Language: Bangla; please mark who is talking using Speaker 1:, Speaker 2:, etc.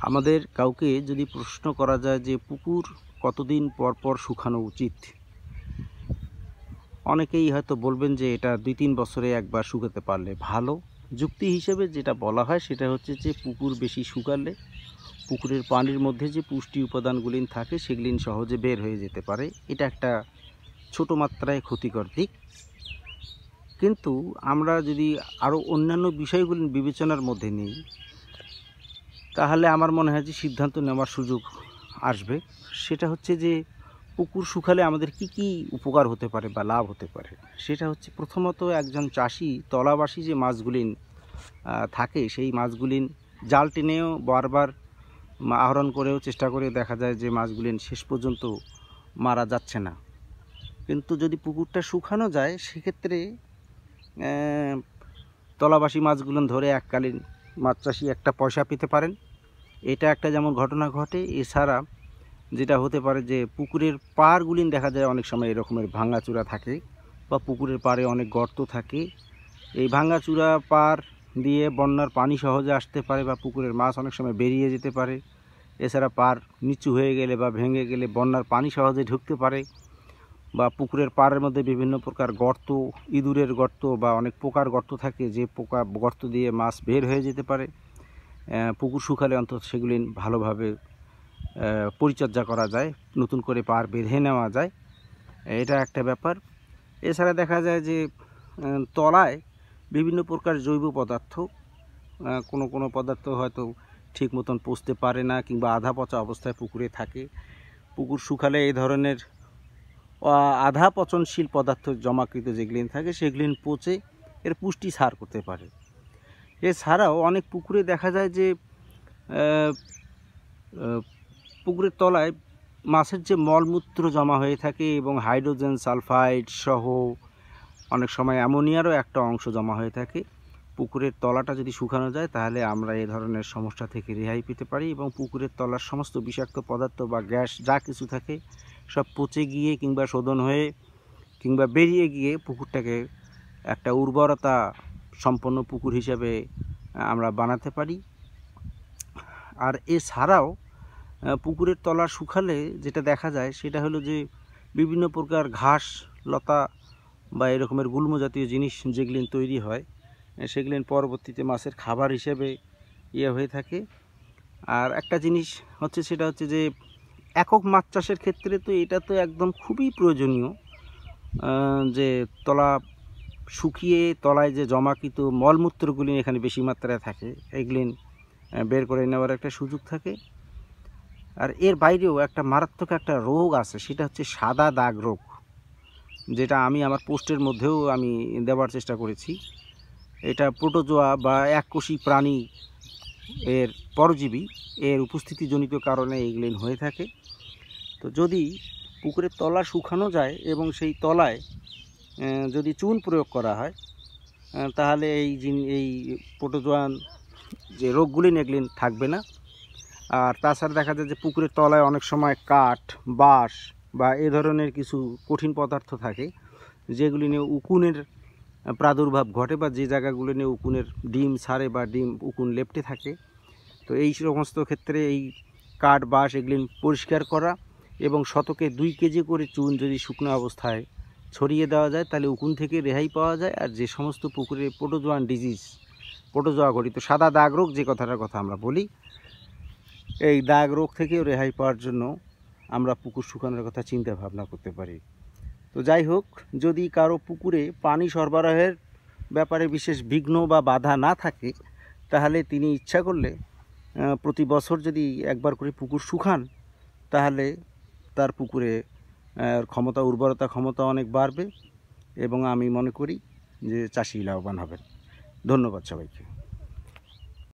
Speaker 1: আমাদের কাউকে যদি প্রশ্ন করা যায় যে পুকুর কতদিন পর পর শুকানো উচিত? অনেকেই হয়তো বলবেন যে এটা দুই তিন বছরে একবার শুকাতে পারলে ভালো। যুক্তি হিসেবে যেটা বলা হয় সেটা হচ্ছে যে পুকুর বেশি শুকালে পুকুরের পানির মধ্যে যে পুষ্টি উপাদানগুলি থাকে সেগুলি সহজে বের হয়ে যেতে পারে। এটা একটা ছোট মাত্রায় ক্ষতিকর দিক। কিন্তু আমরা যদি আরও অন্যান্য বিষয়গুলি বিবেচনার মধ্যে নিই তাহলে আমার মনে হয় যে সিদ্ধান্ত নেওয়ার সুযোগ আসবে। সেটা হচ্ছে যে পুকুর শুকালে আমাদের কি কি উপকার হতে পারে বা লাভ হতে পারে? সেটা হচ্ছে প্রথমত একজন চাষি, তলাবাসী যে মাছগুলিন থাকে, সেই মাছগুলিন জাল টেনেও বারবার আহরণ করেও চেষ্টা করে দেখা যায় যে মাছগুলিন শেষ পর্যন্ত মারা যাচ্ছে না। কিন্তু যদি পুকুরটা শুকানো যায়, সেক্ষেত্রে তলাবাসী মাছগুলো ধরে এককালীন মাছ চাষি একটা পয়সা পেতে পারেন। এটা একটা যেমন ঘটনা ঘটে, এছাড়া যেটা হতে পারে যে পুকুরের পাড়গুলিন দেখা যায় অনেক সময় এরকমের ভাঙাচূড়া থাকে বা পুকুরের পাড়ে অনেক গর্ত থাকে। এই ভাঙাচূড়া পাড় দিয়ে বন্যার পানি সহজে আসতে পারে বা পুকুরের মাছ অনেক সময় বেরিয়ে যেতে পারে। এছাড়া পাড় নিচু হয়ে গেলে বা ভেঙে গেলে বন্যার পানি সহজে ঢুকতে পারে। বা পুকুরের পাড়ের মধ্যে বিভিন্ন প্রকার গর্ত, ইঁদুরের গর্ত বা অনেক পোকার গর্ত থাকে, যে পোকা গর্ত দিয়ে মাছ বের হয়ে যেতে পারে। পুকুর শুকালে অন্তত সেগুলি ভালোভাবে পরিচর্যা করা যায়, নতুন করে পার বেঁধে নেওয়া যায়। এটা একটা ব্যাপার। এছাড়া দেখা যায় যে তলায় বিভিন্ন প্রকার জৈব পদার্থ কোনো কোনো পদার্থ হয়তো ঠিক মতন পচতে পারে না কিংবা আধা পচা অবস্থায় পুকুরে থাকে। পুকুর শুকালে এই ধরনের আধা পচনশীল পদার্থ জমাকৃত যেগুলিন থাকে সেগুলিন পচে এর পুষ্টি সার করতে পারে। এছাড়াও অনেক পুকুরে দেখা যায় যে পুকুরের তলায় মাছের যে মলমূত্র জমা হয়ে থাকে এবং হাইড্রোজেন সালফাইড সহ অনেক সময় অ্যামোনিয়ারও একটা অংশ জমা হয়ে থাকে, পুকুরের তলাটা যদি শুকানো যায় তাহলে আমরা এ ধরনের সমস্যা থেকে রেহাই পেতে পারি এবং পুকুরের তলার সমস্ত বিষাক্ত পদার্থ বা গ্যাস যা কিছু থাকে সব পচে গিয়ে কিংবা শোধন হয়ে কিংবা বেরিয়ে গিয়ে পুকুরটাকে একটা উর্বরতা সম্পন্ন পুকুর হিসাবে আমরা বানাতে পারি। আর এছাড়াও পুকুরের তলা শুকালে যেটা দেখা যায় সেটা হলো যে বিভিন্ন প্রকার ঘাস, লতা বা এরকমের গুল্ম জাতীয় জিনিস যেগুলিন তৈরি হয় সেগুলিন পরবর্তীতে মাছের খাবার হিসেবে ইয়ে হয়ে থাকে। আর একটা জিনিস হচ্ছে সেটা হচ্ছে যে একক মাছ চাষের ক্ষেত্রে তো এটা তো একদম খুবই প্রয়োজনীয় যে তলা শুকিয়ে তলায় যে জমাকৃত মলমূত্রগুলি এখানে বেশি মাত্রায় থাকে এগুলিন বের করে নেওয়ার একটা সুযোগ থাকে। আর এর বাইরেও একটা মারাত্মক একটা রোগ আছে, সেটা হচ্ছে সাদা দাগ রোগ, যেটা আমি আমার পোস্টের মধ্যেও আমি দেওয়ার চেষ্টা করেছি। এটা প্রোটোজোয়া বা এককোষী প্রাণী এর পরজীবী, এর উপস্থিতিজনিত কারণে এইগুলিন হয়ে থাকে। তো যদি পুকুরের তলা শুকানো যায় এবং সেই তলায় যদি চুন প্রয়োগ করা হয় তাহলে এই এই প্রোটোজোয়ান যে রোগগুলি এগুলিন থাকবে না। আর তাছাড়া দেখা যায় যে পুকুরের তলায় অনেক সময় কাঠ, বাঁশ বা এ ধরনের কিছু কঠিন পদার্থ থাকে, যেগুলি নিয়ে উকুনের প্রাদুর্ভাব ঘটে বা যে জায়গাগুলো নিয়ে উকুনের ডিম ছাড়ে বা ডিম উকুন লেপটে থাকে। তো এই সমস্ত ক্ষেত্রে এই কাঠ, বাঁশ, এগুলি পরিষ্কার করা এবং শতকে দুই কেজি করে চুন যদি শুকনো অবস্থায় ছড়িয়ে দেওয়া যায়, তাহলে উকুন থেকে রেহাই পাওয়া যায়। আর যে সমস্ত পুকুরে প্রোটোজোয়ান ডিজিজ, প্রোটোজোয়া ঘটিত সাদা দাগ রোগ, যে কথাটার কথা আমরা বলি, এই দাগ রোগ থেকেও রেহাই পাওয়ার জন্য আমরা পুকুর শুকানোর কথা চিন্তা ভাবনা করতে পারি। তো যাই হোক, যদি কারও পুকুরে পানি সরবরাহের ব্যাপারে বিশেষ বিঘ্ন বা বাধা না থাকে, তাহলে তিনি ইচ্ছা করলে প্রতি বছর যদি একবার করে পুকুর শুকান, তাহলে তার পুকুরে ক্ষমতা, উর্বরতা, ক্ষমতা অনেক বাড়বে এবং আমি মনে করি যে চাষি লাভবান হবেন। ধন্যবাদ সবাইকে।